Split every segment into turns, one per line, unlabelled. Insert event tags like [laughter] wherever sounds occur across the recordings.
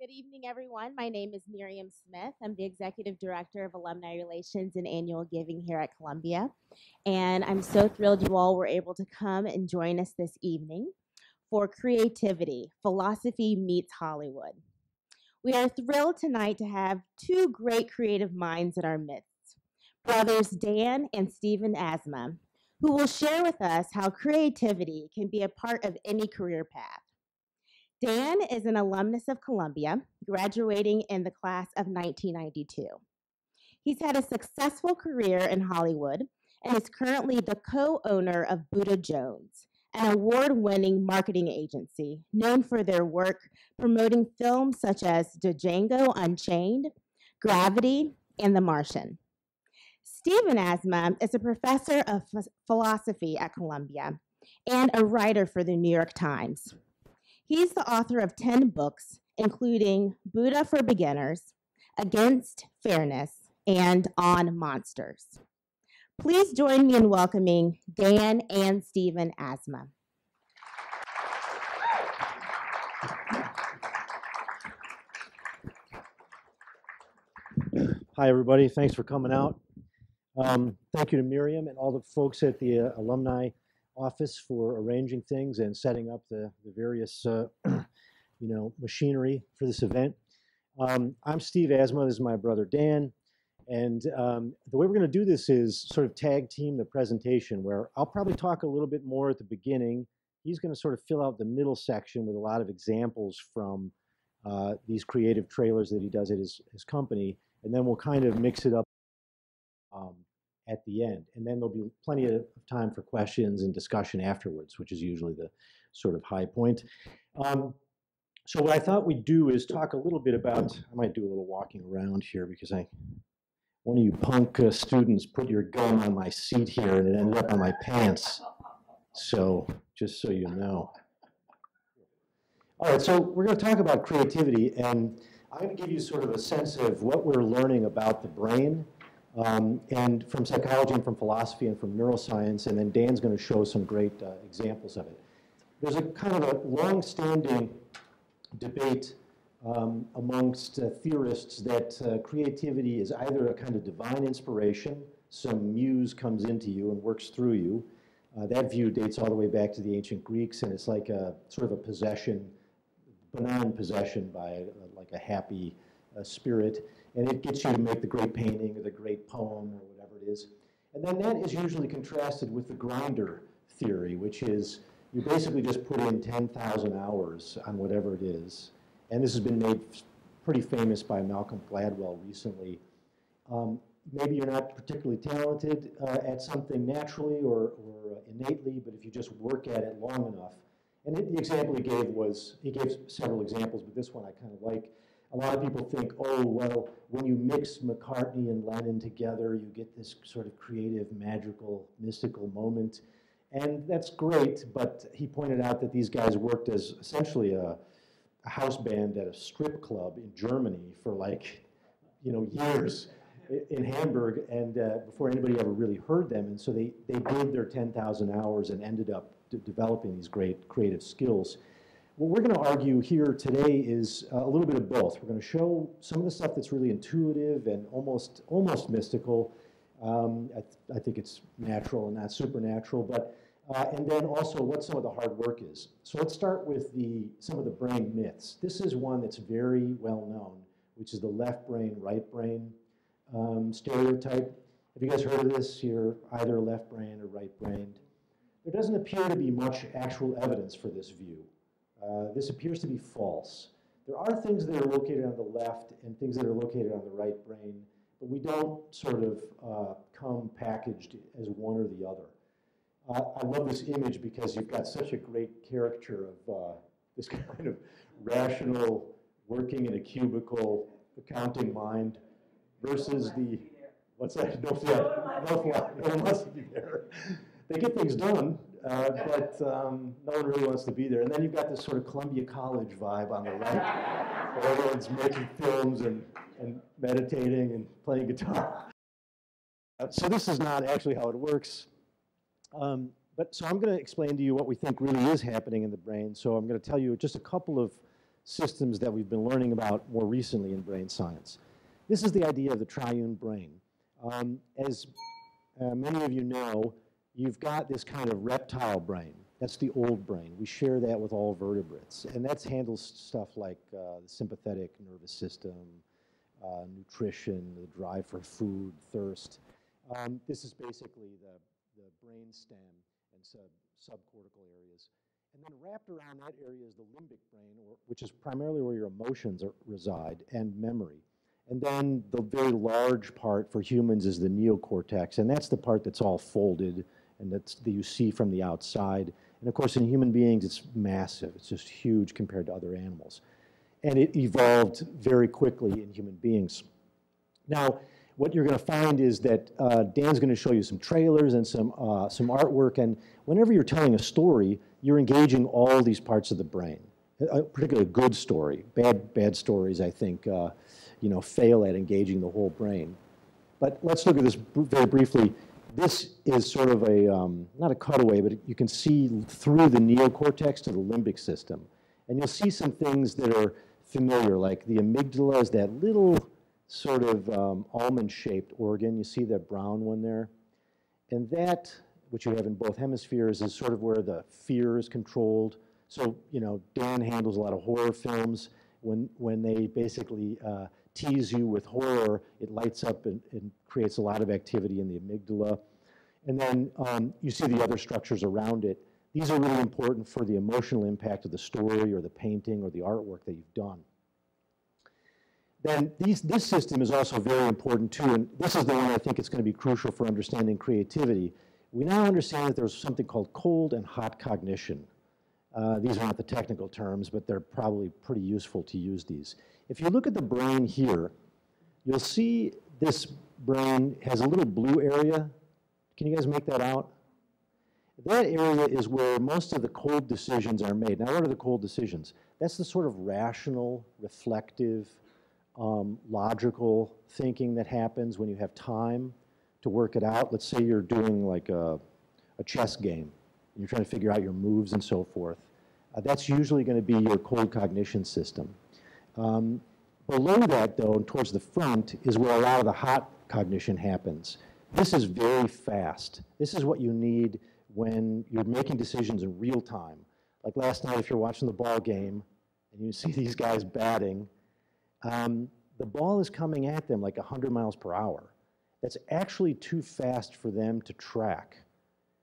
Good evening, everyone. My name is Miriam Smith. I'm the Executive Director of Alumni Relations and Annual Giving here at Columbia. And I'm so thrilled you all were able to come and join us this evening for Creativity Philosophy Meets Hollywood. We are thrilled tonight to have two great creative minds in our midst brothers Dan and Stephen Asma, who will share with us how creativity can be a part of any career path. Dan is an alumnus of Columbia, graduating in the class of 1992. He's had a successful career in Hollywood and is currently the co owner of Buddha Jones, an award winning marketing agency known for their work promoting films such as Django Unchained, Gravity, and The Martian. Stephen Asma is a professor of philosophy at Columbia and a writer for the New York Times. He's the author of 10 books, including Buddha for Beginners, Against Fairness, and On Monsters. Please join me in welcoming Dan and Stephen Asma.
Hi, everybody. Thanks for coming out. Um, thank you to Miriam and all the folks at the uh, alumni office for arranging things and setting up the, the various, uh, [clears throat] you know, machinery for this event. Um, I'm Steve Asma. This is my brother Dan. And um, the way we're going to do this is sort of tag team the presentation, where I'll probably talk a little bit more at the beginning. He's going to sort of fill out the middle section with a lot of examples from uh, these creative trailers that he does at his, his company. And then we'll kind of mix it up at the end. And then there'll be plenty of time for questions and discussion afterwards, which is usually the sort of high point. Um, so what I thought we'd do is talk a little bit about, I might do a little walking around here because I, one of you punk uh, students put your gun on my seat here and it ended up on my pants. So just so you know. All right, so we're going to talk about creativity and I'm going to give you sort of a sense of what we're learning about the brain um, and from psychology and from philosophy and from neuroscience, and then Dan's going to show some great uh, examples of it. There's a kind of a long-standing debate um, amongst uh, theorists that uh, creativity is either a kind of divine inspiration, some muse comes into you and works through you. Uh, that view dates all the way back to the ancient Greeks, and it's like a sort of a possession, benign possession by uh, like a happy uh, spirit and it gets you to make the great painting or the great poem or whatever it is. And then that is usually contrasted with the grinder theory, which is you basically just put in 10,000 hours on whatever it is. And this has been made pretty famous by Malcolm Gladwell recently. Um, maybe you're not particularly talented uh, at something naturally or, or uh, innately, but if you just work at it long enough. And it, the example he gave was, he gave several examples, but this one I kind of like a lot of people think, oh, well, when you mix McCartney and Lennon together, you get this sort of creative, magical, mystical moment. And that's great, but he pointed out that these guys worked as essentially a, a house band at a strip club in Germany for like, you know, years in Hamburg, and uh, before anybody ever really heard them. And so they, they did their 10,000 hours and ended up developing these great creative skills. What we're going to argue here today is uh, a little bit of both. We're going to show some of the stuff that's really intuitive and almost almost mystical. Um, I, th I, think it's natural and not supernatural, but uh, and then also what some of the hard work is. So let's start with the some of the brain myths. This is one that's very well known, which is the left brain, right brain um, stereotype. Have you guys heard of this? You're either left brain or right brained. There doesn't appear to be much actual evidence for this view. Uh, this appears to be false. There are things that are located on the left and things that are located on the right brain, but we don't sort of uh, come packaged as one or the other. Uh, I love this image because you've got such a great caricature of uh, [laughs] this kind of rational, working in a cubicle, accounting mind versus the, what's that? No, [laughs] no, no, no one wants to be there. They get things done, uh, but um, no one really wants to be there. And then you've got this sort of Columbia College vibe on the right, [laughs] where everyone's making films and, and meditating and playing guitar. Uh, so this is not actually how it works. Um, but so I'm going to explain to you what we think really is happening in the brain. So I'm going to tell you just a couple of systems that we've been learning about more recently in brain science. This is the idea of the triune brain. Um, as uh, many of you know, you've got this kind of reptile brain. That's the old brain. We share that with all vertebrates. And that handles stuff like uh, the sympathetic nervous system, uh, nutrition, the drive for food, thirst. Um, this is basically the, the brain stem and sub, subcortical areas. And then wrapped around that area is the limbic brain, or, which is primarily where your emotions are, reside, and memory. And then the very large part for humans is the neocortex, and that's the part that's all folded and that's, that you see from the outside. And of course, in human beings, it's massive. It's just huge compared to other animals. And it evolved very quickly in human beings. Now, what you're going to find is that uh, Dan's going to show you some trailers and some, uh, some artwork. And whenever you're telling a story, you're engaging all these parts of the brain, particularly a good story. Bad, bad stories, I think, uh, you know, fail at engaging the whole brain. But let's look at this very briefly. This is sort of a, um, not a cutaway, but you can see through the neocortex to the limbic system. And you'll see some things that are familiar, like the amygdala is that little sort of um, almond-shaped organ. You see that brown one there? And that, which you have in both hemispheres, is sort of where the fear is controlled. So, you know, Dan handles a lot of horror films. When, when they basically uh, tease you with horror, it lights up and, and, creates a lot of activity in the amygdala. And then um, you see the other structures around it. These are really important for the emotional impact of the story or the painting or the artwork that you've done then these, this system is also very important too, and this is the one I think is going to be crucial for understanding creativity. We now understand that there's something called cold and hot cognition. Uh, these are not the technical terms, but they're probably pretty useful to use these. If you look at the brain here, you'll see this brain has a little blue area. Can you guys make that out? That area is where most of the cold decisions are made. Now, what are the cold decisions? That's the sort of rational, reflective, um, logical thinking that happens when you have time to work it out. Let's say you're doing like a, a chess game, you're trying to figure out your moves and so forth. Uh, that's usually going to be your cold cognition system. Um, below that, though, and towards the front, is where a lot of the hot cognition happens. This is very fast. This is what you need when you're making decisions in real time. Like last night, if you're watching the ball game and you [laughs] see these guys batting, um, the ball is coming at them like 100 miles per hour. That's actually too fast for them to track.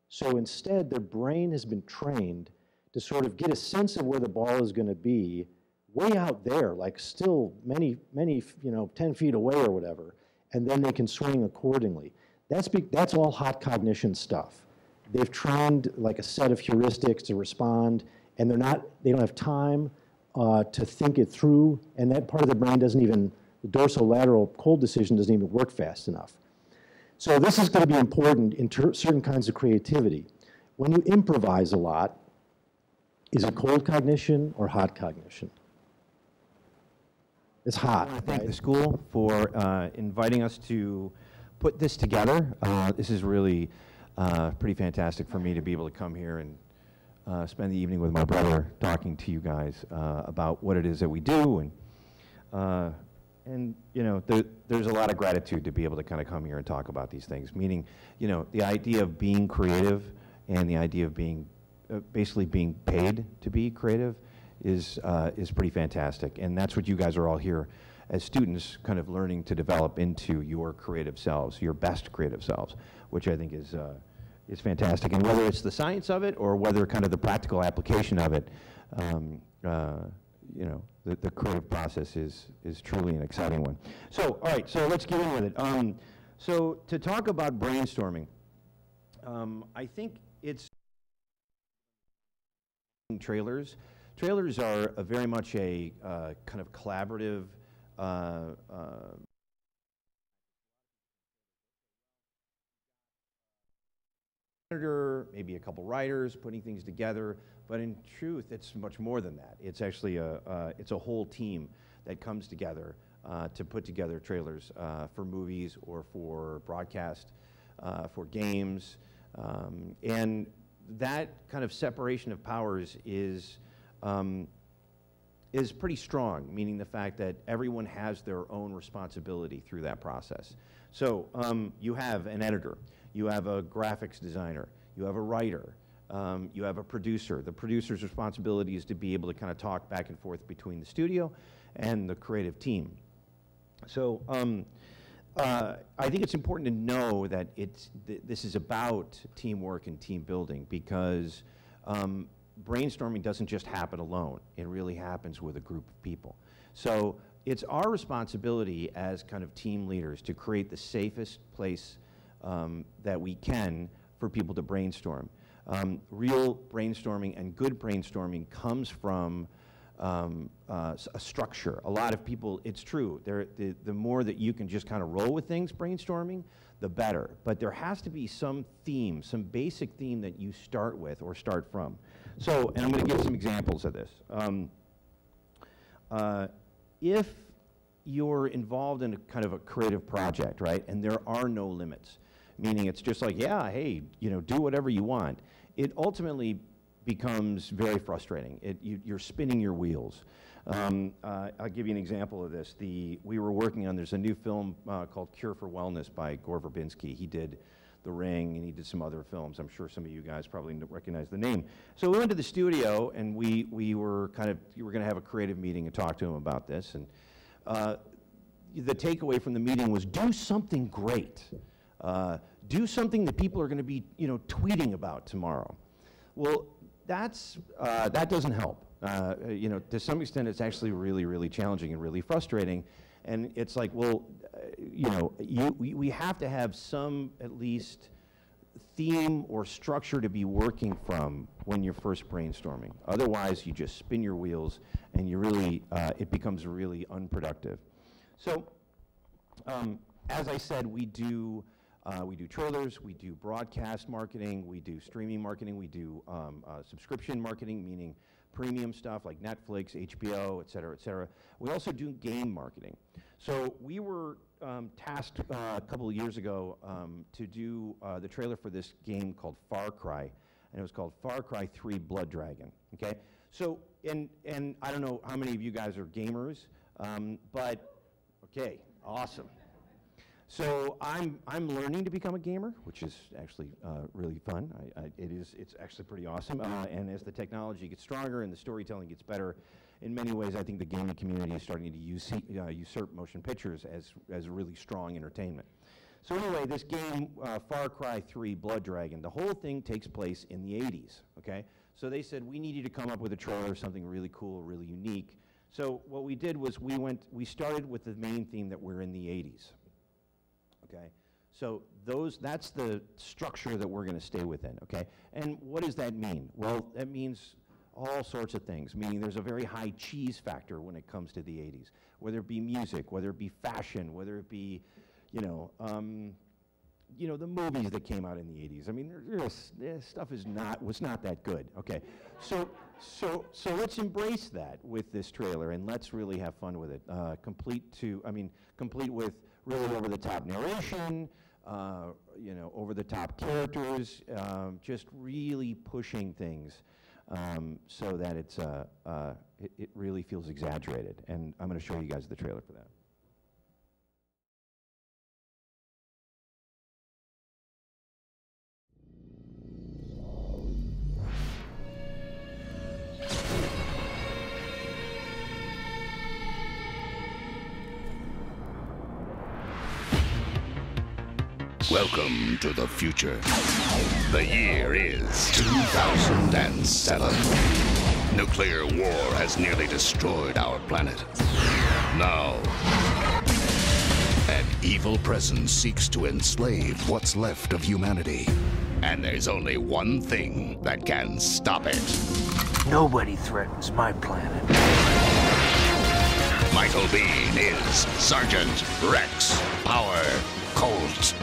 So instead, their brain has been trained to sort of get a sense of where the ball is going to be way out there, like still many, many, you know, 10 feet away or whatever, and then they can swing accordingly. That's, be, that's all hot cognition stuff. They've trained like a set of heuristics to respond, and they're not, they don't have time uh, to think it through, and that part of the brain doesn't even, the dorsolateral cold decision doesn't even work fast enough. So this is going to be important in certain kinds of creativity. When you improvise a lot, is it cold cognition or hot cognition? It's hot.
I want to thank right? the school for uh, inviting us to put this together. Uh, this is really uh, pretty fantastic for me to be able to come here and uh, spend the evening with my brother talking to you guys uh, about what it is that we do and uh, and you know there, there's a lot of gratitude to be able to kind of come here and talk about these things meaning you know the idea of being creative and the idea of being uh, basically being paid to be creative is is pretty fantastic and that's what you guys are all here as students kind of learning to develop into your creative selves your best creative selves which I think is uh, is fantastic. And whether it's the science of it or whether kind of the practical application of it, um, uh, you know, the, the creative process is, is truly an exciting one. So, all right, so let's get in with it. Um, so to talk about brainstorming, um, I think it's trailers. Trailers are very much a uh, kind of collaborative uh, uh maybe a couple writers putting things together, but in truth, it's much more than that. It's actually a, uh, it's a whole team that comes together uh, to put together trailers uh, for movies or for broadcast, uh, for games. Um, and that kind of separation of powers is, um, is pretty strong, meaning the fact that everyone has their own responsibility through that process. So um, you have an editor, you have a graphics designer, you have a writer, um, you have a producer. The producer's responsibility is to be able to kind of talk back and forth between the studio and the creative team. So um, uh, I think it's important to know that it's, th this is about teamwork and team building because um, brainstorming doesn't just happen alone. It really happens with a group of people. So it's our responsibility as kind of team leaders to create the safest place um, that we can for people to brainstorm. Um, real brainstorming and good brainstorming comes from um, uh, a structure. A lot of people, it's true, the, the more that you can just kind of roll with things brainstorming, the better. But there has to be some theme, some basic theme that you start with or start from. So, and I'm going to give some examples of this. Um, uh, if you're involved in a kind of a creative project, right, and there are no limits, meaning it's just like, yeah, hey, you know, do whatever you want, it ultimately becomes very frustrating. It, you, are spinning your wheels. Um, uh, I'll give you an example of this. The, we were working on, there's a new film uh, called Cure for Wellness by Gore Verbinski. He did The Ring and he did some other films. I'm sure some of you guys probably recognize the name. So we went to the studio and we, we were kind of, we were going to have a creative meeting and talk to him about this. And uh, the takeaway from the meeting was do something great. Uh, do something that people are going to be, you know, tweeting about tomorrow. Well, that's, uh, that doesn't help. Uh, you know, to some extent, it's actually really, really challenging and really frustrating. And it's like, well, uh, you know, you, we, we have to have some, at least, theme or structure to be working from when you're first brainstorming. Otherwise, you just spin your wheels and you really, uh, it becomes really unproductive. So, um, as I said, we do uh, we do trailers, we do broadcast marketing, we do streaming marketing, we do um, uh, subscription marketing, meaning premium stuff like Netflix, HBO, et cetera, et cetera. We also do game marketing. So we were um, tasked uh, a couple of years ago um, to do uh, the trailer for this game called Far Cry, and it was called Far Cry 3 Blood Dragon, okay? So, and, and I don't know how many of you guys are gamers, um, but, okay, awesome. So I'm, I'm learning to become a gamer, which is actually uh, really fun. I, I, it is, it's actually pretty awesome. Uh, and as the technology gets stronger and the storytelling gets better, in many ways, I think the gaming community is starting to use, uh, usurp motion pictures as, as really strong entertainment. So anyway, this game, uh, Far Cry 3 Blood Dragon, the whole thing takes place in the 80s, okay? So they said, we need you to come up with a trailer, something really cool, really unique. So what we did was we went, we started with the main theme that we're in the 80s, okay? So those, that's the structure that we're going to stay within, okay? And what does that mean? Well, that means all sorts of things, meaning there's a very high cheese factor when it comes to the 80s, whether it be music, whether it be fashion, whether it be, you know, um, you know, the movies that came out in the 80s. I mean, this, stuff is not, was not that good, okay? So, so, so let's embrace that with this trailer and let's really have fun with it. Uh, complete to, I mean, complete with really over-the-top narration, uh, you know, over-the-top characters, um, just really pushing things um, so that it's, uh, uh, it, it really feels exaggerated. And I'm going to show you guys the trailer for that.
Welcome to the future. The year is 2007. Nuclear war has nearly destroyed our planet. Now, an evil presence seeks to enslave what's left of humanity. And there's only one thing that can stop it.
Nobody threatens my planet.
Michael Biehn is Sergeant Rex Power Colt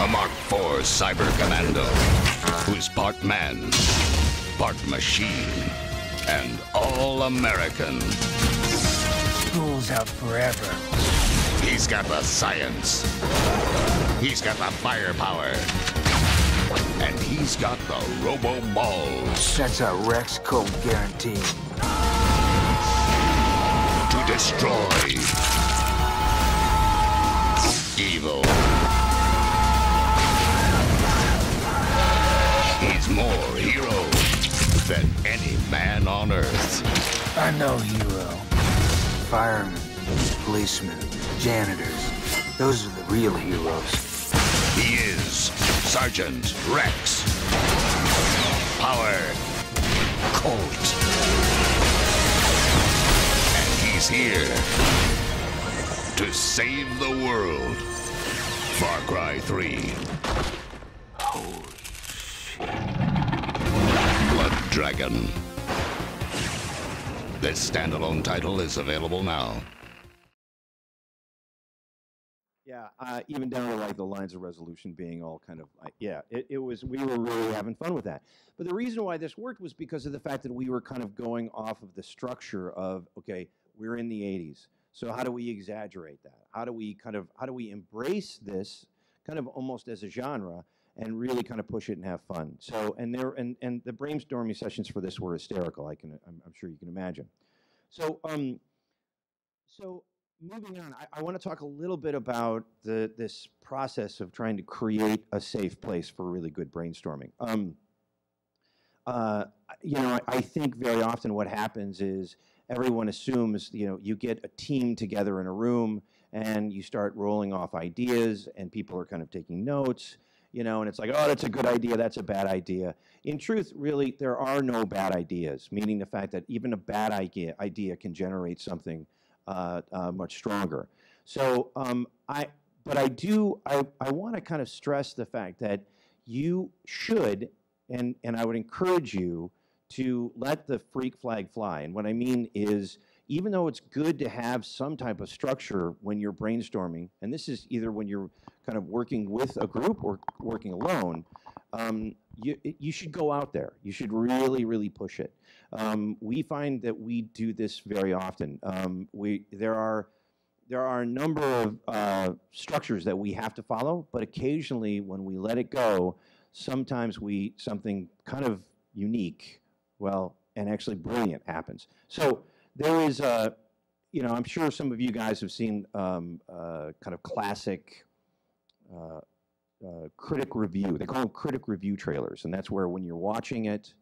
a Mark IV cyber commando who's part man, part machine, and all American.
School's out forever.
He's got the science. He's got the firepower. And he's got the robo balls.
That's a Rex Colt guarantee.
To destroy evil. More hero than any man on earth.
I know hero. Firemen, policemen, janitors. Those are the real heroes.
He is Sergeant Rex. Power Colt. And he's here to save the world. Far Cry 3.
Holy shit.
Blood Dragon. This standalone title is available now.
Yeah, uh, even down to like the lines of resolution being all kind of like, yeah, it, it was, we were really having fun with that. But the reason why this worked was because of the fact that we were kind of going off of the structure of, okay, we're in the 80s. So how do we exaggerate that? How do we kind of, how do we embrace this kind of almost as a genre and really kind of push it and have fun? So, and there, and, and the brainstorming sessions for this were hysterical. I can, I'm, I'm sure you can imagine. So, um, so moving on, I, I want to talk a little bit about the this process of trying to create a safe place for really good brainstorming. Um, uh, you know, I, I think very often what happens is everyone assumes, you know, you get a team together in a room and you start rolling off ideas and people are kind of taking notes, you know, and it's like, oh, that's a good idea, that's a bad idea. In truth, really, there are no bad ideas, meaning the fact that even a bad idea, idea can generate something uh, uh, much stronger. So um, I, but I do, I, I want to kind of stress the fact that you should, and, and I would encourage you to let the freak flag fly. And what I mean is, even though it's good to have some type of structure when you're brainstorming, and this is either when you're kind of working with a group or working alone, um, you, you should go out there. You should really, really push it. Um, we find that we do this very often. Um, we, there, are, there are a number of uh, structures that we have to follow, but occasionally when we let it go, sometimes we, something kind of unique, well, and actually brilliant happens. So there is a, you know, I'm sure some of you guys have seen um, uh, kind of classic uh, uh, critic review. They call them critic review trailers, and that's where when you're watching it,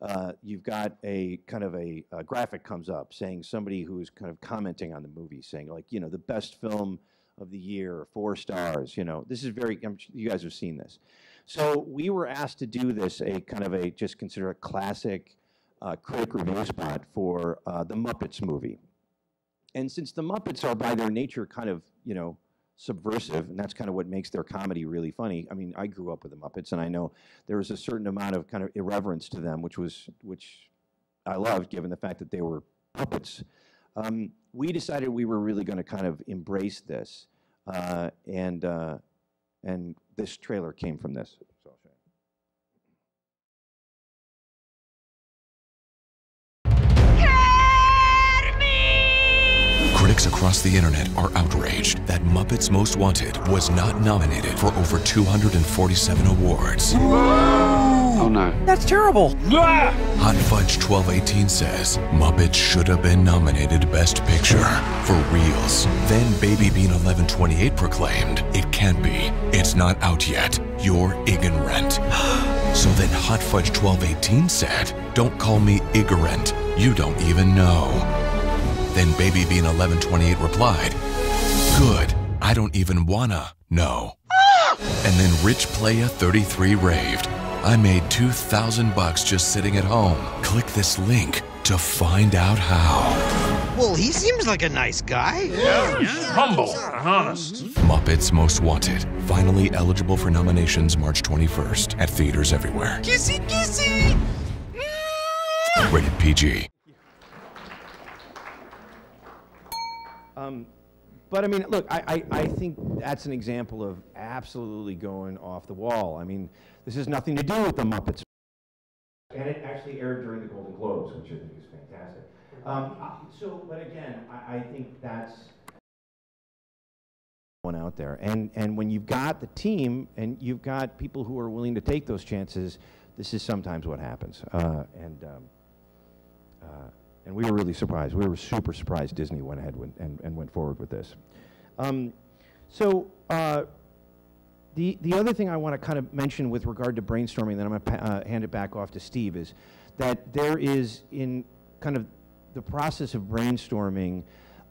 uh, you've got a kind of a, a, graphic comes up saying somebody who's kind of commenting on the movie, saying like, you know, the best film of the year, four stars. You know, this is very. I'm, you guys have seen this. So we were asked to do this, a kind of a just consider a classic uh, critic review spot for uh, the Muppets movie. And since the Muppets are by their nature kind of, you know, subversive, and that's kind of what makes their comedy really funny. I mean, I grew up with the Muppets, and I know there was a certain amount of kind of irreverence to them, which was which I loved, given the fact that they were puppets. Um, we decided we were really going to kind of embrace this, uh, and uh, and this trailer came from this.
Critics across the internet are outraged that Muppets Most Wanted was not nominated for over 247 awards.
Oh no.
That's terrible.
Hot Fudge 1218 says Muppets should have been nominated Best Picture for reals. Then Baby Bean 1128 proclaimed, It can't be. It's not out yet. You're ignorant. [gasps] so then Hot Fudge 1218 said, Don't call me ignorant. You don't even know. Then Baby Bean 1128 replied, Good. I don't even wanna know. And then Rich Playa 33 raved. I made 2,000 bucks just sitting at home. Click this link to find out how.
Well, he seems like a nice guy.
Yeah, Humble and honest.
Muppets Most Wanted. Finally eligible for nominations March 21st at theaters everywhere.
Kissy, kissy.
Rated PG.
Um, but I mean, look, I, I, I think that's an example of absolutely going off the wall. I mean, this has nothing to do with the Muppets. And it actually aired during the Golden Globes, which I think is fantastic. Um, so, but again, I, I think that's one out there. And, and when you've got the team and you've got people who are willing to take those chances, this is sometimes what happens. Uh, and um, uh, and we were really surprised. We were super surprised Disney went ahead went, and, and went forward with this. Um, so uh, the, the other thing I want to kind of mention with regard to brainstorming, then I'm going to uh, hand it back off to Steve, is that there is in kind of the process of brainstorming,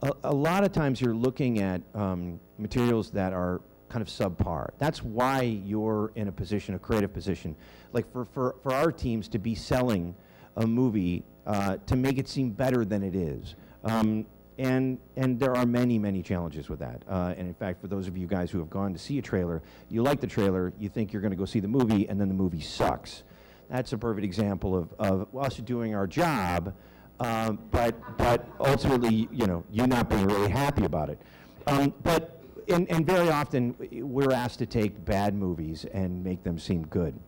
a, a lot of times you're looking at um, materials that are kind of subpar. That's why you're in a position, a creative position. Like for, for, for our teams to be selling a movie uh, to make it seem better than it is. Um, and, and there are many, many challenges with that. Uh, and in fact, for those of you guys who have gone to see a trailer, you like the trailer, you think you're going to go see the movie, and then the movie sucks. That's a perfect example of, of us doing our job, um, but, but ultimately, you know, you not being really happy about it. Um, but, and, and very often, we're asked to take bad movies and make them seem good.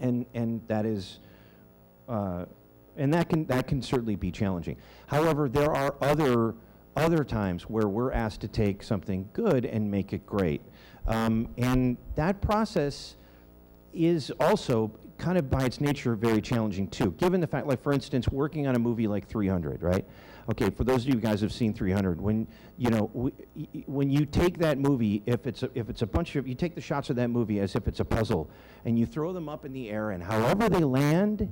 And, and that is, uh, and that can, that can certainly be challenging. However, there are other, other times where we're asked to take something good and make it great. Um, and that process is also kind of by its nature very challenging too, given the fact, like for instance, working on a movie like 300, right? Okay, for those of you guys who've seen 300, when you know when you take that movie, if it's a, if it's a bunch of you take the shots of that movie as if it's a puzzle, and you throw them up in the air, and however they land,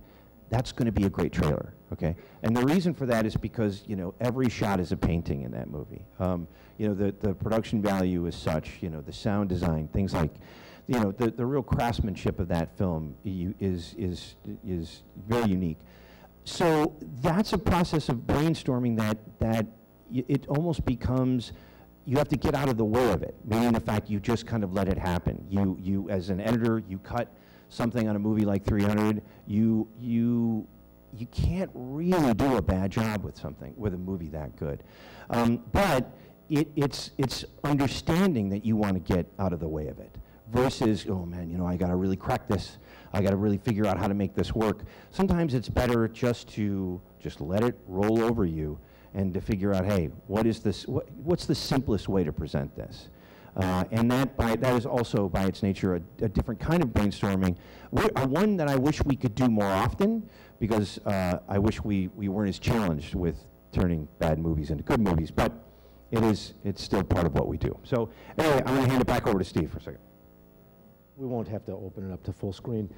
that's going to be a great trailer, okay? And the reason for that is because, you know, every shot is a painting in that movie. Um, you know, the, the production value is such, you know, the sound design, things like, you know, the, the real craftsmanship of that film is, is, is very unique. So that's a process of brainstorming that, that it almost becomes, you have to get out of the way of it, meaning the fact you just kind of let it happen. You, you as an editor, you cut something on a movie like 300, you, you, you can't really do a bad job with something, with a movie that good. Um, but it, it's, it's understanding that you want to get out of the way of it versus, oh man, you know, I got to really crack this. I got to really figure out how to make this work. Sometimes it's better just to just let it roll over you and to figure out, hey, what is this, what, what's the simplest way to present this? Uh, and that, by, that is also, by its nature, a, a different kind of brainstorming. we uh, one that I wish we could do more often because uh, I wish we, we weren't as challenged with turning bad movies into good movies. But it is, it's still part of what we do. So anyway, I'm going to hand it back over to Steve for a second.
We won't have to open it up to full screen.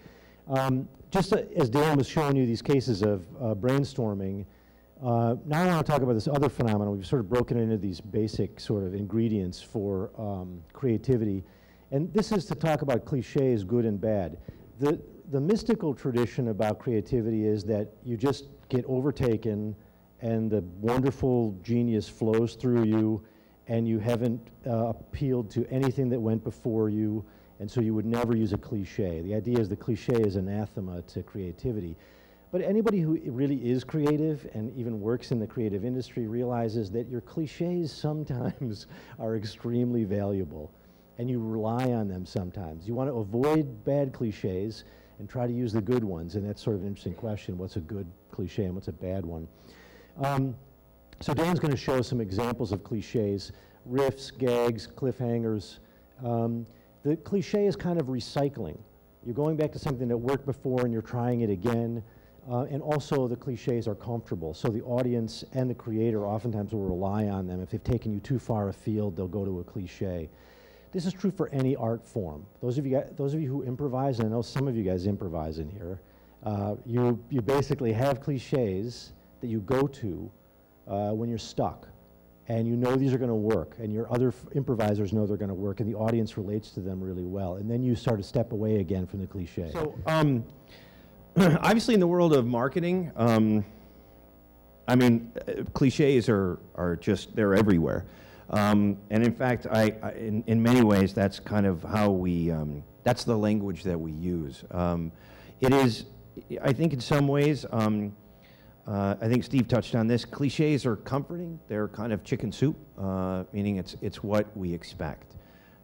Um, just uh, as Dan was showing you these cases of uh, brainstorming, uh, now I want to talk about this other phenomenon. We've sort of broken into these basic sort of ingredients for um, creativity. And this is to talk about cliches, good and bad. The, the mystical tradition about creativity is that you just get overtaken and the wonderful genius flows through you and you haven't uh, appealed to anything that went before you and so you would never use a cliche. The idea is the cliche is anathema to creativity. But anybody who really is creative and even works in the creative industry realizes that your cliches sometimes [laughs] are extremely valuable and you rely on them sometimes. You want to avoid bad cliches and try to use the good ones. And that's sort of an interesting question. What's a good cliche and what's a bad one? Um, so Dan's going to show some examples of cliches, riffs, gags, cliffhangers. Um, the cliche is kind of recycling. You're going back to something that worked before and you're trying it again. Uh, and also the cliches are comfortable. So the audience and the creator oftentimes will rely on them. If they've taken you too far afield, they'll go to a cliche. This is true for any art form. Those of you, guys, those of you who improvise, and I know some of you guys improvise in here, uh, you, you basically have cliches that you go to uh, when you're stuck. And you know these are going to work, and your other improvisers know they're going to work, and the audience relates to them really well. And then you start to step away again from the cliche.
So, um, [clears throat] obviously in the world of marketing, um, I mean, uh, cliches are, are just, they're everywhere. Um, and in fact, I, I, in, in many ways, that's kind of how we, um, that's the language that we use. Um, it is, I think in some ways, um, uh, I think Steve touched on this, cliches are comforting. They're kind of chicken soup, uh, meaning it's, it's what we expect.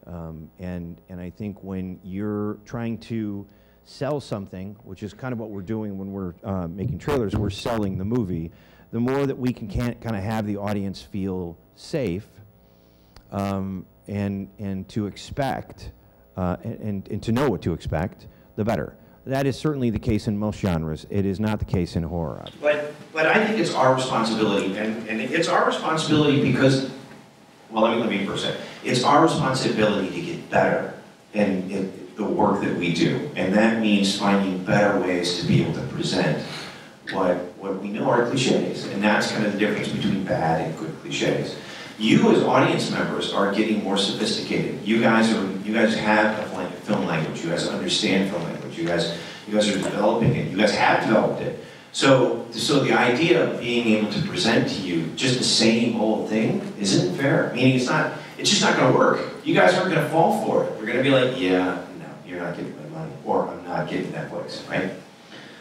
Um, and, and I think when you're trying to sell something, which is kind of what we're doing when we're uh, making trailers, we're selling the movie, the more that we can, can kind of have the audience feel safe um, and, and to expect uh, and, and to know what to expect, the better.
That is certainly the case in most genres. It is not the case in horror.
But, but I think it's our responsibility, and, and it's our responsibility because, well, let me, let me first say, it's our responsibility to get better in the work that we do. And that means finding better ways to be able to present what, what we know are cliches. And that's kind of the difference between bad and good cliches. You as audience members are getting more sophisticated. You guys are, you guys have a film language. You guys understand film language. You guys, you guys are developing it. You guys have developed it. So, so the idea of being able to present to you just the same old thing isn't fair. Meaning it's not, it's just not going to work. You guys aren't going to fall for it. You're going to be like, yeah, you're not getting my money, or I'm not getting Netflix, right?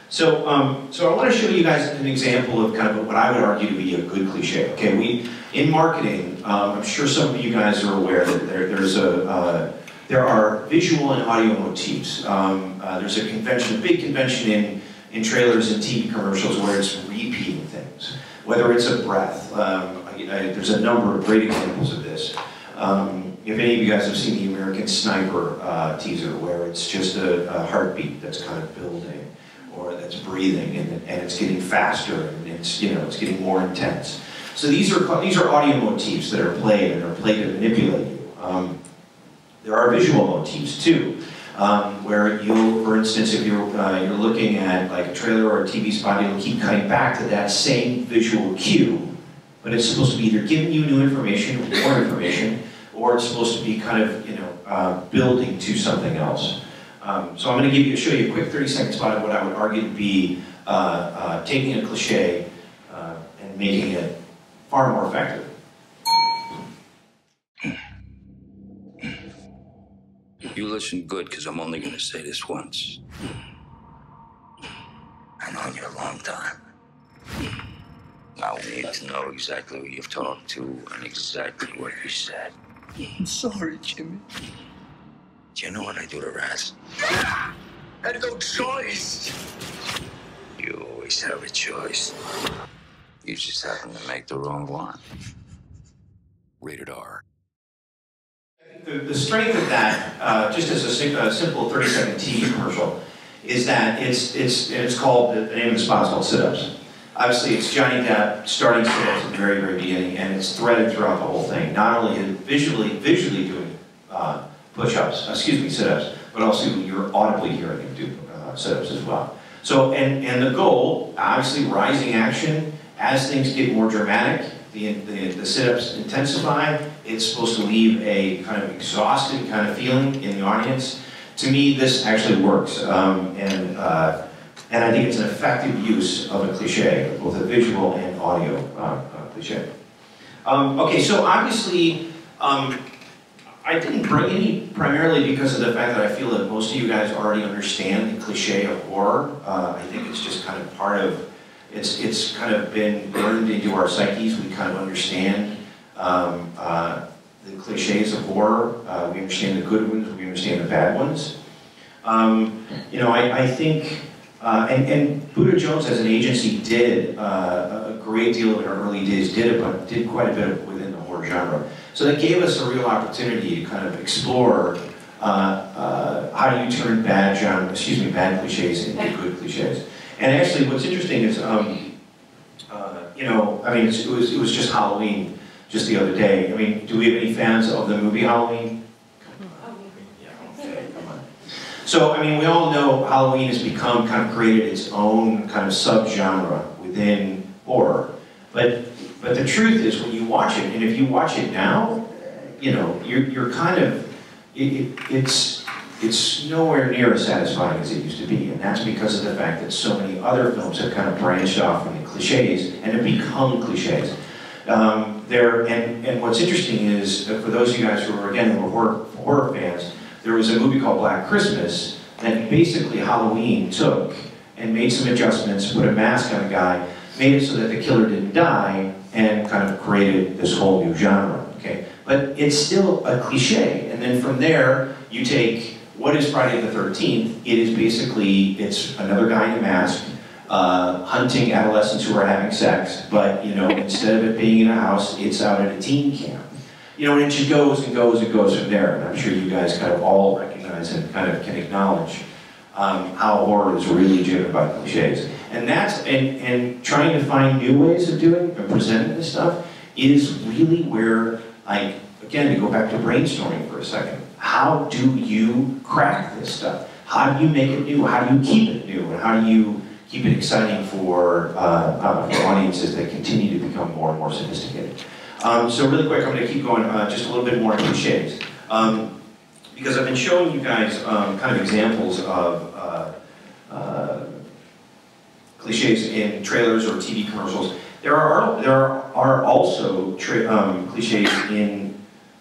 So, um, so I want to show you guys an example of kind of what I would argue to be a good cliche. Okay, we in marketing, um, I'm sure some of you guys are aware that there, there's a uh, there are visual and audio motifs. Um, uh, there's a convention, a big convention in in trailers and TV commercials where it's repeating things, whether it's a breath. Um, I, I, there's a number of great examples of this. Um, if any of you guys have seen the American Sniper uh, teaser, where it's just a, a heartbeat that's kind of building or that's breathing and, and it's getting faster and it's you know it's getting more intense. So these are these are audio motifs that are played and are played to manipulate you. Um, there are visual motifs too, um, where you'll, for instance, if you're uh, you're looking at like a trailer or a TV spot, you'll keep cutting back to that same visual cue, but it's supposed to be either giving you new information or more information, or it's supposed to be kind of you know uh, building to something else. Um, so I'm going to give you, show you a quick 30 second spot of what I would argue to be uh, uh, taking a cliche uh, and making it far more effective.
You listen good, because I'm only going to say this once. I've known you a long time. Now we need to know exactly who you've talked to and exactly what you said.
I'm sorry, Jimmy.
Do you know what I do to rats?
I Had no choice.
You always have a choice. You just happen to make the wrong one.
Rated R.
The, the strength of that, uh, just as a, a simple 30 second TV commercial, is that it's, it's, it's called, the name of the spot is called Sit Ups. Obviously, it's Johnny Depp starting ups at the very, very beginning, and it's threaded throughout the whole thing. Not only visually, visually doing uh, push ups, excuse me, sit ups, but also you're audibly hearing him do uh, sit ups as well. So, and, and the goal, obviously, rising action, as things get more dramatic, the, the, the sit-ups intensify, it's supposed to leave a kind of exhausted kind of feeling in the audience. To me, this actually works, um, and, uh, and I think it's an effective use of a cliche, both a visual and audio uh, uh, cliche. Um, okay, so obviously, um, I didn't bring any primarily because of the fact that I feel that most of you guys already understand the cliche of horror. Uh, I think it's just kind of part of it's, it's kind of been burned into our psyches. We kind of understand um, uh, the cliches of horror. Uh, we understand the good ones, we understand the bad ones. Um, you know, I, I think, uh, and, and Buddha Jones as an agency did uh, a great deal of in our early days, did, it, but did quite a bit within the horror genre. So that gave us a real opportunity to kind of explore uh, uh, how do you turn bad genre, excuse me, bad cliches into [laughs] good cliches. And actually, what's interesting is, um, uh, you know, I mean, it was it was just Halloween just the other day. I mean, do we have any fans of the movie Halloween? Yeah, okay, come on. So, I mean, we all know Halloween has become kind of created its own kind of subgenre within horror. But but the truth is, when you watch it, and if you watch it now, you know, you're you're kind of it, it, it's it's nowhere near as satisfying as it used to be, and that's because of the fact that so many other films have kind of branched off from the cliches and have become cliches. Um, there, and, and what's interesting is, for those of you guys who are, again, who are horror, horror fans, there was a movie called Black Christmas that basically Halloween took and made some adjustments, put a mask on a guy, made it so that the killer didn't die, and kind of created this whole new genre, okay? But it's still a cliche, and then from there, you take what is Friday the 13th? It is basically, it's another guy in a mask uh, hunting adolescents who are having sex, but you know, instead of it being in a house, it's out at a teen camp. You know, and it just goes and goes and goes from there. And I'm sure you guys kind of all recognize and kind of can acknowledge um, how horror is really driven by cliches. And that's, and, and trying to find new ways of doing and presenting this stuff is really where, like, again, to go back to brainstorming for a second, how do you crack this stuff? How do you make it new? How do you keep it new? And how do you keep it exciting for, uh, uh, for audiences that continue to become more and more sophisticated? Um, so really quick, I'm going to keep going uh, just a little bit more cliches. Um, because I've been showing you guys um, kind of examples of uh, uh, cliches in trailers or TV commercials. There are, there are also um, cliches in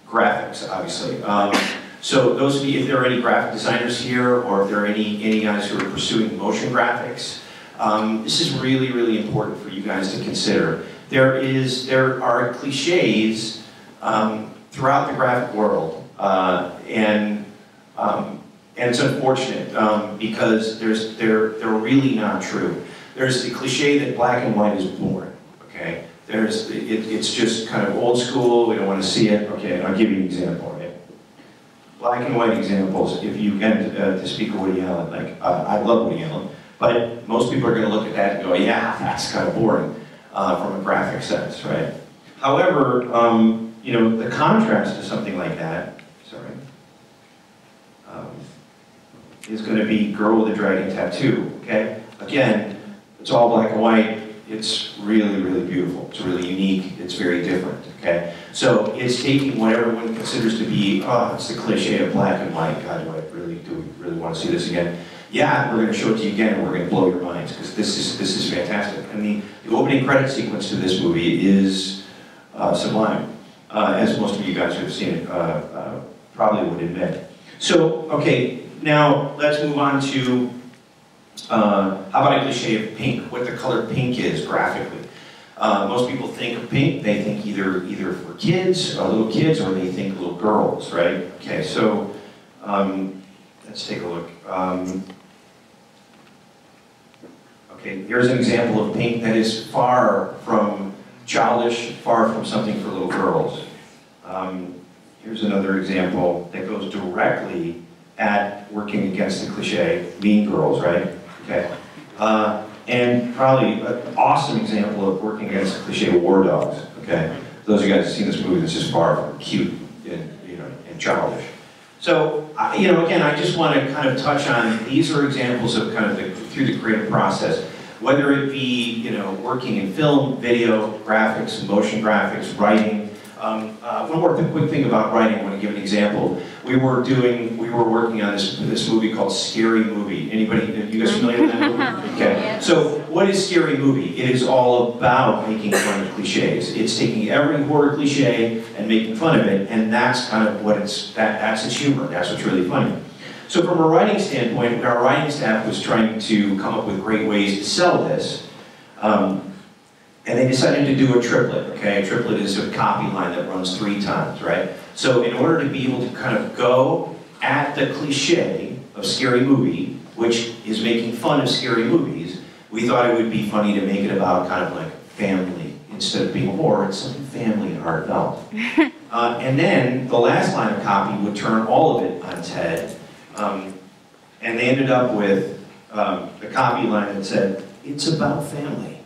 graphics, obviously. Um, so those of you, if there are any graphic designers here, or if there are any, any guys who are pursuing motion graphics, um, this is really, really important for you guys to consider. There is, there are cliches um, throughout the graphic world, uh, and um, and it's unfortunate um, because there's they're they're really not true. There's the cliche that black and white is boring. Okay, there's it, it's just kind of old school. We don't want to see it. Okay, I'll give you an example. Black and white examples. If you get uh, to speak of Woody Allen, like uh, I love Woody Allen, but most people are going to look at that and go, yeah, that's kind of boring uh, from a graphic sense, right? However, um, you know, the contrast to something like that, sorry, um, is going to be Girl with a Dragon Tattoo, okay? Again, it's all black and white. It's really, really beautiful. It's really unique. It's very different, okay? So it's taking what everyone considers to be, oh, it's the cliche of black and white. God, do I really, do we really want to see this again? Yeah, we're going to show it to you again, and we're going to blow your minds, because this is, this is fantastic. And the, the opening credit sequence to this movie is uh, sublime, uh, as most of you guys who have seen it uh, uh probably would admit. So, okay, now let's move on to uh, how about a cliche of pink, what the color pink is graphically. Uh, most people think of pink, they think either either for kids, little kids, or they think little girls, right? Okay, so um, let's take a look. Um, okay, here's an example of pink that is far from childish, far from something for little girls. Um, here's another example that goes directly at working against the cliche, Mean Girls, right? Okay. Uh, and probably an awesome example of working against the cliche, War Dogs. Okay. Those of you guys who've seen this movie, this is far from cute and you know and childish. So you know, again, I just want to kind of touch on these are examples of kind of the, through the creative process, whether it be you know working in film, video, graphics, motion graphics, writing, um, uh, one more th quick thing about writing, I want to give an example. We were doing, we were working on this, this movie called Scary Movie. Anybody, you guys familiar with that movie? [laughs] Okay. So what is Scary Movie? It is all about making fun of cliches. It's taking every horror cliche and making fun of it, and that's kind of what it's, that, that's its humor. That's what's really funny. So from a writing standpoint, our writing staff was trying to come up with great ways to sell this. Um, and they decided to do a triplet, okay? A triplet is a copy line that runs three times, right? So in order to be able to kind of go at the cliche of scary movie, which is making fun of scary movies, we thought it would be funny to make it about kind of like family. Instead of being horror, it's something family and heartfelt. [laughs] uh, and then the last line of copy would turn all of it on its head. Um, and they ended up with um, a copy line that said, it's about family.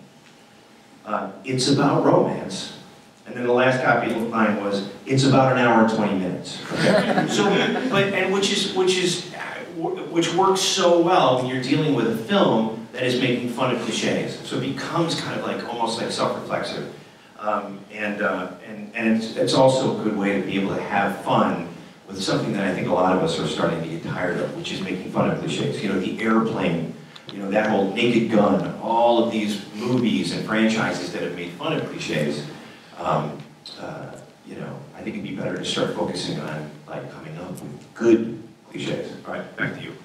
Uh, it's about romance. And then the last copy line was, it's about an hour and 20 minutes. Okay? [laughs] so, but, and which is, which is, which works so well when you're dealing with a film that is making fun of cliches. So it becomes kind of like, almost like self-reflexive. Um, and, uh, and, and it's, it's also a good way to be able to have fun something that I think a lot of us are starting to get tired of, which is making fun of cliches. You know, the airplane you know, that whole Naked Gun, all of these movies and franchises that have made fun of cliches, um, uh, you know, I think it'd be better to start focusing on like coming up with good cliches. All right, back to you.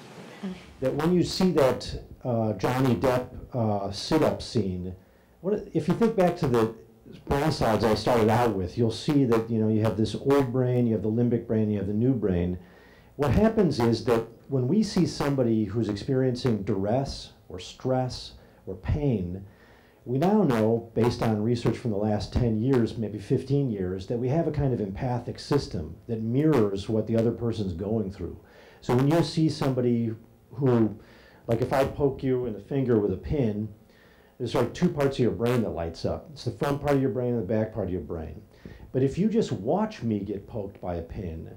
That when you see that uh, Johnny Depp uh, sit-up scene, what, if you think back to the brain slides I started out with, you'll see that you know you have this old brain, you have the limbic brain, you have the new brain. What happens is that when we see somebody who's experiencing duress or stress or pain, we now know, based on research from the last 10 years, maybe 15 years, that we have a kind of empathic system that mirrors what the other person's going through. So when you see somebody who, like if I poke you in the finger with a pin, there's sort of two parts of your brain that lights up. It's the front part of your brain and the back part of your brain. But if you just watch me get poked by a pin,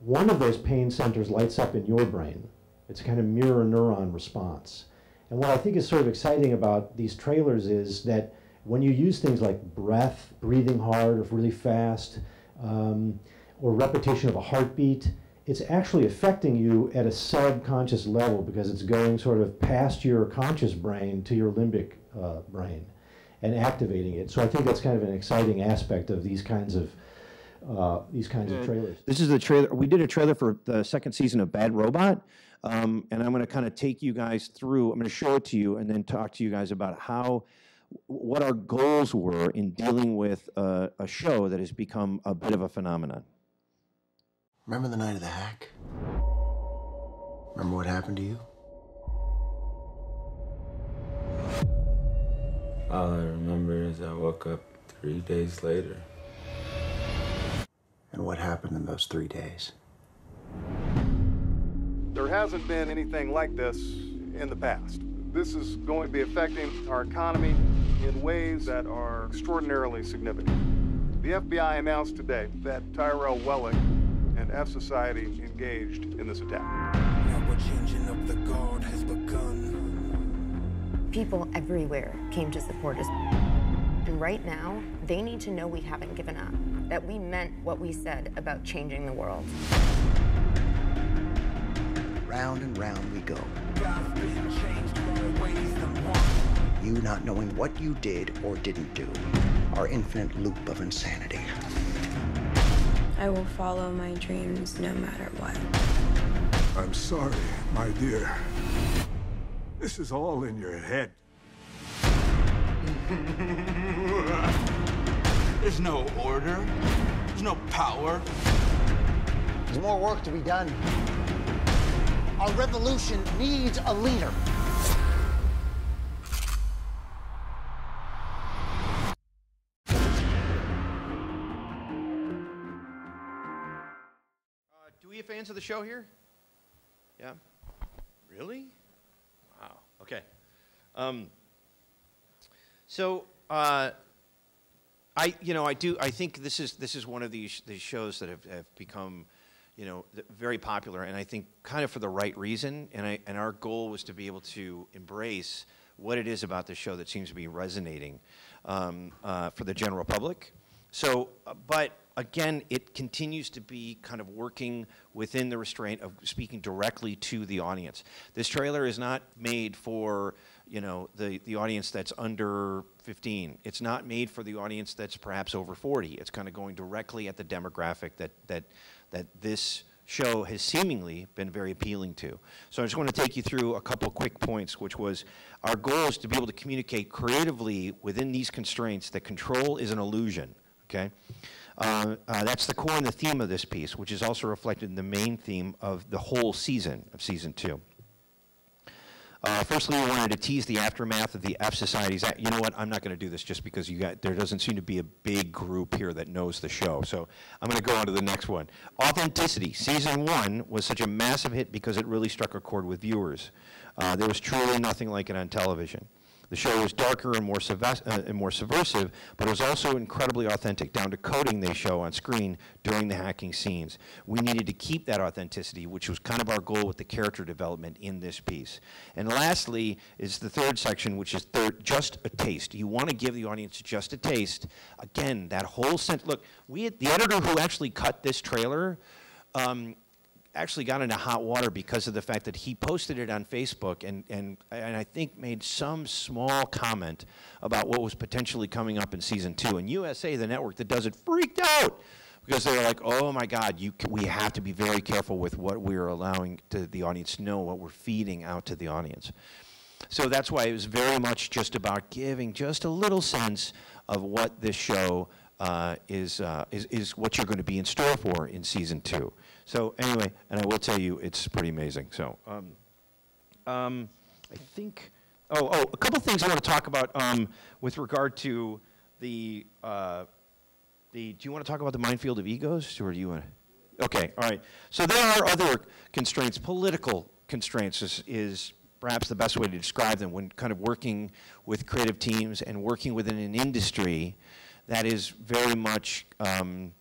one of those pain centers lights up in your brain. It's a kind of mirror neuron response. And what I think is sort of exciting about these trailers is that when you use things like breath, breathing hard or really fast, um, or repetition of a heartbeat, it's actually affecting you at a subconscious level because it's going sort of past your conscious brain to your limbic uh, brain and activating it. So I think that's kind of an exciting aspect of these kinds of uh, these kinds of trailers.
This is the trailer. We did a trailer for the second season of Bad Robot, um, and I'm going to kind of take you guys through. I'm going to show it to you, and then talk to you guys about how what our goals were in dealing with uh, a show that has become a bit of a phenomenon.
Remember the night of the hack? Remember what happened to you?
All I remember is I woke up three days later.
And what happened in those three days?
There hasn't been anything like this in the past. This is going to be affecting our economy in ways that are extraordinarily significant. The FBI announced today that Tyrell Wellick and F Society engaged in this attack.
People everywhere came to support us. And right now, they need to know we haven't given up, that we meant what we said about changing the world.
Round and round we go. You not knowing what you did or didn't do. Our infinite loop of insanity.
I will follow my dreams no matter what.
I'm sorry, my dear. This is all in your head. [laughs]
There's no order. There's no power.
There's more work to be done. Our revolution needs a leader.
Uh, do we have fans of the show here? Yeah? Really? Okay. Um, so, uh, I, you know, I do. I think this is this is one of these these shows that have, have become, you know, very popular, and I think kind of for the right reason. And I and our goal was to be able to embrace what it is about the show that seems to be resonating um, uh, for the general public. So, uh, but again, it continues to be kind of working within the restraint of speaking directly to the audience. This trailer is not made for you know the, the audience that's under 15 it's not made for the audience that's perhaps over 40 it's kind of going directly at the demographic that that that this show has seemingly been very appealing to. So i just want to take you through a couple quick points which was our goal is to be able to communicate creatively within these constraints that control is an illusion okay uh, uh, that's the core and the theme of this piece which is also reflected in the main theme of the whole season of season two uh, firstly, we wanted to tease the aftermath of the F Societies. You know what? I'm not going to do this just because you got there doesn't seem to be a big group here that knows the show. So I'm going to go on to the next one. Authenticity. Season one was such a massive hit because it really struck a chord with viewers. Uh, there was truly nothing like it on television. The show was darker and more, uh, and more subversive, but it was also incredibly authentic, down to coding they show on screen during the hacking scenes. We needed to keep that authenticity, which was kind of our goal with the character development in this piece. And lastly is the third section, which is just a taste. You want to give the audience just a taste. Again, that whole sense. Look, we the editor who actually cut this trailer. Um, actually got into hot water because of the fact that he posted it on Facebook and, and, and I think made some small comment about what was potentially coming up in season two. And USA, the network that does it, freaked out because they were like, oh my God, you, we have to be very careful with what we're allowing to the audience to know, what we're feeding out to the audience. So that's why it was very much just about giving just a little sense of what this show uh, is, uh, is, is what you're going to be in store for in season two. So anyway, and I will tell you, it's pretty amazing. So um, um, I think, oh, oh, a couple things I want to talk about um, with regard to the, uh, the, do you want to talk about the minefield of egos, or do you want to? Okay, all right. So there are other constraints, political
constraints is, is perhaps the best way to describe them when kind of working with creative teams and working within an industry that is very much um,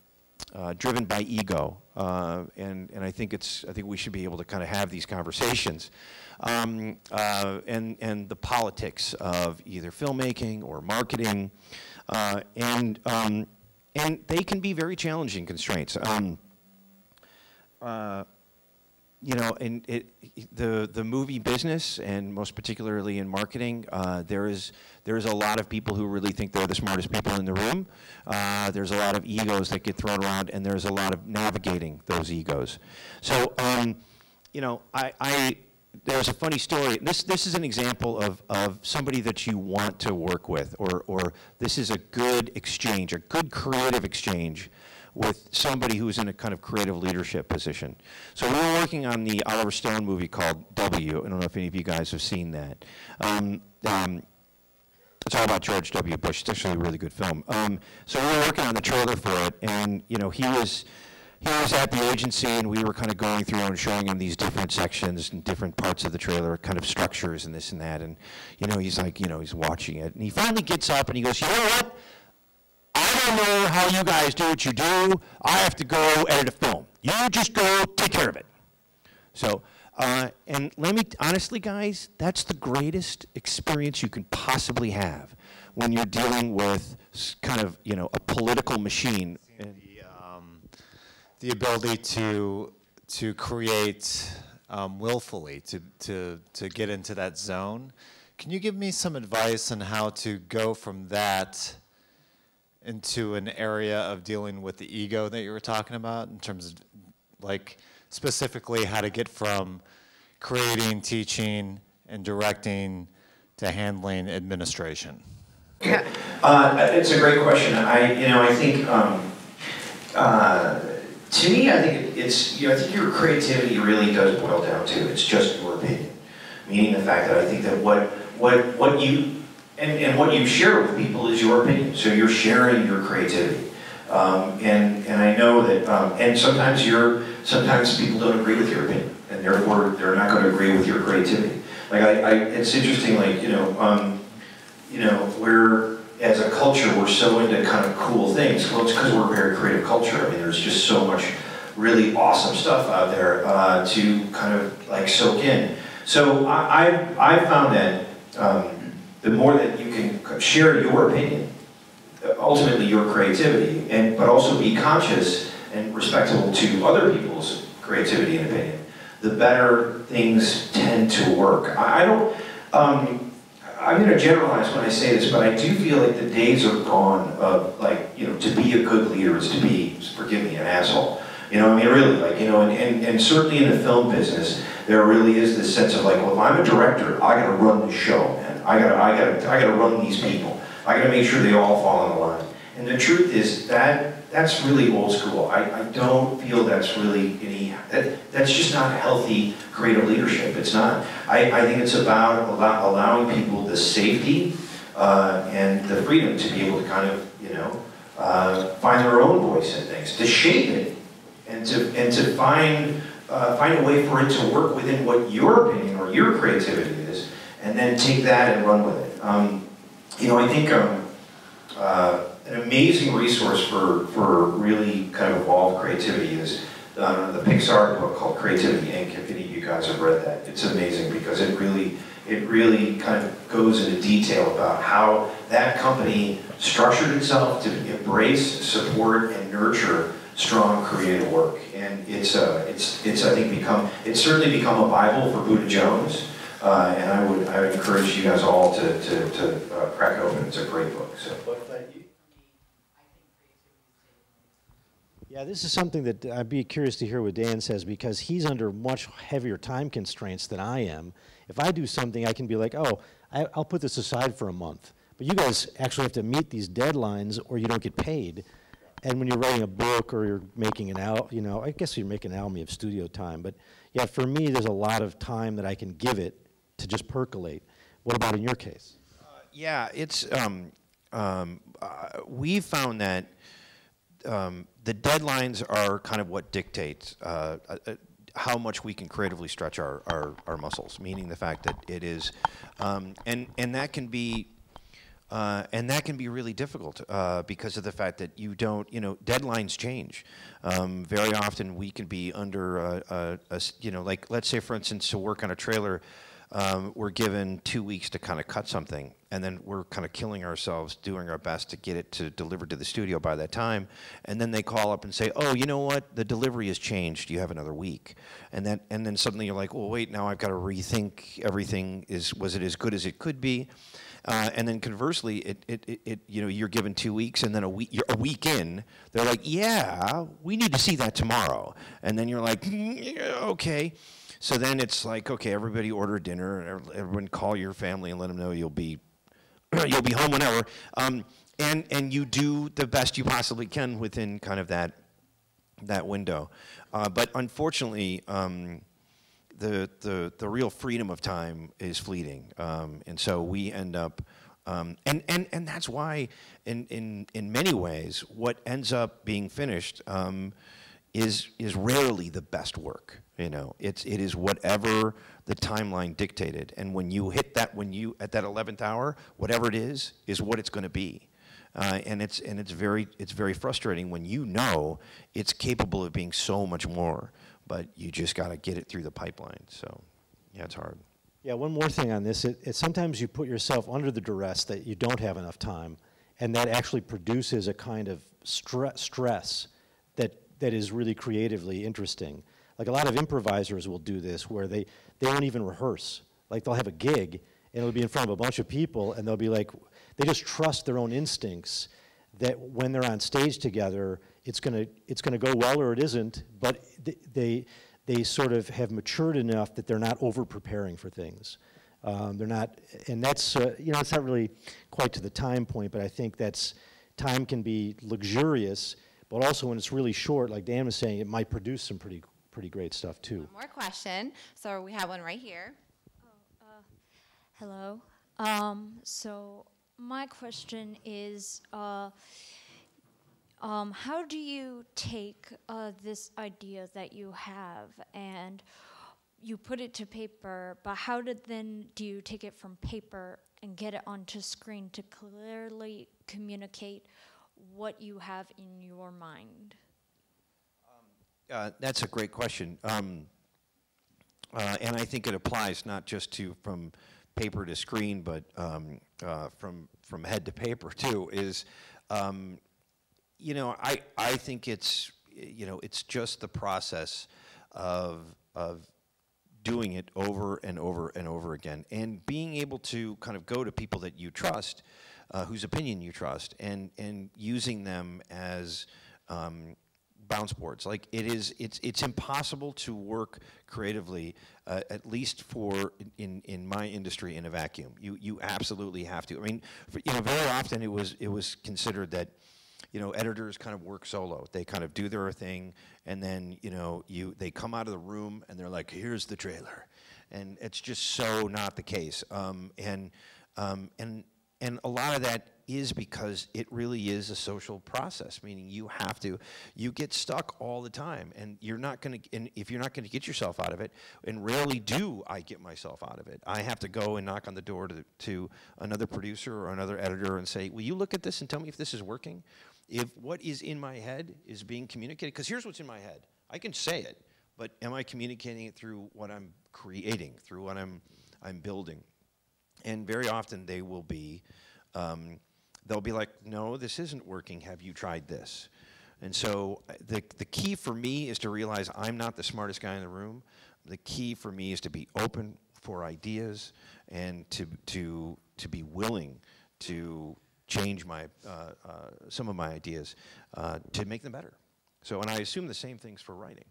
uh, driven by ego. Uh, and, and I think it's, I think we should be able to kind of have these conversations. Um, uh, and, and the politics of either filmmaking or marketing. Uh, and, um, and they can be very challenging constraints. Um, uh, you know, in it, the the movie business, and most particularly in marketing, uh, there is there is a lot of people who really think they're the smartest people in the room. Uh, there's a lot of egos that get thrown around, and there's a lot of navigating those egos. So, um, you know, I, I there's a funny story. This this is an example of of somebody that you want to work with, or or this is a good exchange, a good creative exchange with somebody who's in a kind of creative leadership position. So we were working on the Oliver Stone movie called W. I don't know if any of you guys have seen that. Um, um, it's all about George W. Bush. It's actually a really good film. Um, so we were working on the trailer for it, and you know he was he was at the agency, and we were kind of going through and showing him these different sections and different parts of the trailer, kind of structures and this and that. And you know he's like, you know, he's watching it, and he finally gets up and he goes, you know what? Know how you guys do what you do. I have to go edit a film. You just go take care of it. So, uh, and let me, honestly, guys, that's the greatest experience you can possibly have when you're dealing with kind of, you know, a political machine.
The, um, the ability to, to create um, willfully, to, to, to get into that zone. Can you give me some advice on how to go from that into an area of dealing with the ego that you were talking about in terms of like specifically how to get from creating, teaching, and directing to handling administration?
Uh, it's a great question. I, you know, I think, um, uh, to me, I think it's, you know, I think your creativity really does boil down to it's just your opinion. Meaning the fact that I think that what, what, what you and, and what you share with people is your opinion. So you're sharing your creativity. Um, and, and I know that, um, and sometimes you're, sometimes people don't agree with your opinion, and therefore they're not going to agree with your creativity. Like I, I it's interesting, like, you know, um, you know, we're, as a culture, we're so into kind of cool things. Well, it's because we're a very creative culture. I mean, there's just so much really awesome stuff out there uh, to kind of like soak in. So I, I, I found that um, the more that you can share your opinion, ultimately your creativity, and but also be conscious and respectful to other people's creativity and opinion, the better things tend to work. I, I don't. Um, I'm going to generalize when I say this, but I do feel like the days are gone of like you know to be a good leader is to be forgive me an asshole. You know, I mean, really, like, you know, and, and, and certainly in the film business, there really is this sense of like, well, if I'm a director, I gotta run the show. I gotta, I gotta, I gotta run these people. I gotta make sure they all fall in line. And the truth is that that's really old school. I, I don't feel that's really any, that, that's just not healthy creative leadership. It's not. I, I think it's about allow, allowing people the safety uh, and the freedom to be able to kind of, you know, uh, find their own voice in things, to shape it and to and to find uh, find a way for it to work within what your opinion or your creativity is, and then take that and run with it. Um, you know, I think um, uh, an amazing resource for for really kind of evolved creativity is uh, the Pixar book called Creativity Inc. If any of you guys have read that, it's amazing because it really it really kind of goes into detail about how that company structured itself to embrace, support, and nurture strong creative work. And it's, uh, it's, it's I think, become, it's certainly become a Bible for Buddha Jones. Uh, and I would, I would encourage you guys all to, to, to uh, crack it open. It's a great book. So.
Yeah, this is something that I'd be curious to hear what Dan says because he's under much heavier time constraints than I am. If I do something, I can be like, oh, I, will put this aside for a month. But you guys actually have to meet these deadlines or you don't get paid. And when you're writing a book or you're making an album, you know, I guess you're making an album, you have studio time. But yeah, for me, there's a lot of time that I can give it to just percolate. What about in your case?
Uh, yeah, it's, um, um, uh, we found that um, the deadlines are kind of what dictates. Uh, uh
how much we can creatively stretch our, our, our muscles, meaning the fact that it is, um, and, and that can be, uh, and that can be really difficult uh, because of the fact that you don't, you know, deadlines change. Um, very often we can be under, a, a, a s- you know, like let's say for instance to work on a trailer, um, we're given two weeks to kind of cut something, and then we're kind of killing ourselves doing our best to get it to delivered to the studio by that time, and then they call up and say, "Oh, you know what? The delivery has changed. You have another week," and then and then suddenly you're like, "Well, wait, now I've got to rethink everything. Is was it as good as it could be?" Uh, and then conversely, it, it, it, it, you know, you're given two weeks, and then a week, a week in, they're like, "Yeah, we need to see that tomorrow," and then you're like, "Mm, "Okay." So then it's like, okay, everybody order dinner, everyone call your family and let them know you'll be [clears throat] you'll be home whenever. Um, and and you do the best you possibly can within kind of that that window. Uh, but unfortunately, um, the, the the real freedom of time is fleeting, um, and so we end up. Um, and, and, and that's why, in, in, in many ways, what ends up being finished um, is, is rarely the best work. You know, it's, it is whatever the timeline dictated. And when you hit that, when you, at that 11th hour, whatever it is, is what it's going to be. Uh, and it's, and it's, very, it's very frustrating when you know it's capable of being so much more, but you just got to get it through the pipeline. So, yeah, it's hard.
Yeah, one more thing on this. It, it, sometimes you put yourself under the duress that you don't have enough time, and that actually produces a kind of stre- stress that, that is really creatively interesting. Like a lot of improvisers will do this where they, they won't even rehearse. Like they'll have a gig, and it'll be in front of a bunch of people, and they'll be like, they just trust their own instincts that when they're on stage together, it's gonna, it's gonna go well or it isn't, but th- they, they sort of have matured enough that they're not over preparing for things. Um, they're not, and that's, uh, you know, it's not really quite to the time point, but I think that's, time can be luxurious, but also when it's really short, like Dan was saying, it might produce some pretty, pretty great stuff too.
One More question. So we have one right here.
Hello. Um, so my question is, uh, um, how do you take uh, this idea that you have and you put it to paper, but how did then do you take it from paper and get it onto screen to clearly communicate what you have in your mind?
Uh, that's a great question. Um, uh, and I think it applies not just to from paper to screen, but um, uh, from from head to paper [laughs] too. Is um, you know I I think it's you know it's just the process of of doing it over and over and over again, and being able to kind of go to people that you trust, uh, whose opinion you trust, and and using them as um, bounce boards. Like it is, it's it's impossible to work creatively, uh, at least for in in my industry in a vacuum. You you absolutely have to. I mean, for, you know, very often it was it was considered that. You know, editors kind of work solo. They kind of do their thing, and then you know, you they come out of the room and they're like, "Here's the trailer," and it's just so not the case. Um, and um, and and a lot of that is because it really is a social process meaning you have to you get stuck all the time and you're not going to and if you're not going to get yourself out of it and rarely do i get myself out of it i have to go and knock on the door to, to another producer or another editor and say will you look at this and tell me if this is working? If what is in my head is being communicated because here's what's in my head. I can say it but am i communicating it through what i'm creating through what i'm i'm building? And very often they will be um, they'll be like no this isn't working. Have you tried this? And so uh, the, the key for me is to realize i'm not the smartest guy in the room. The key for me is to be open for ideas and to, to, to be willing to change my, uh, uh, some of my ideas uh, to make them better. So and i assume the same things for writing.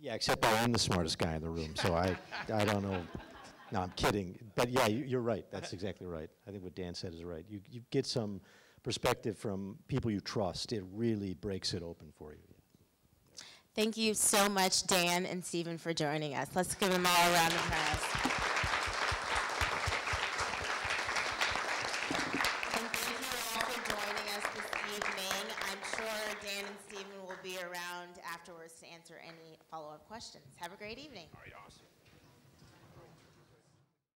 Yeah, except I am the smartest guy in the room, so I, I don't know. No, I'm kidding. But yeah, you, you're right. That's exactly right. I think what Dan said is right. You, you get some perspective from people you trust. It really breaks it open for you.
Thank you so much, Dan and Stephen, for joining us. Let's give them all a round of applause. And thank you all for joining us this evening. I'm sure Dan and Stephen will be around afterwards to answer any follow-up follow-up questions. Have a great evening.
All right, awesome.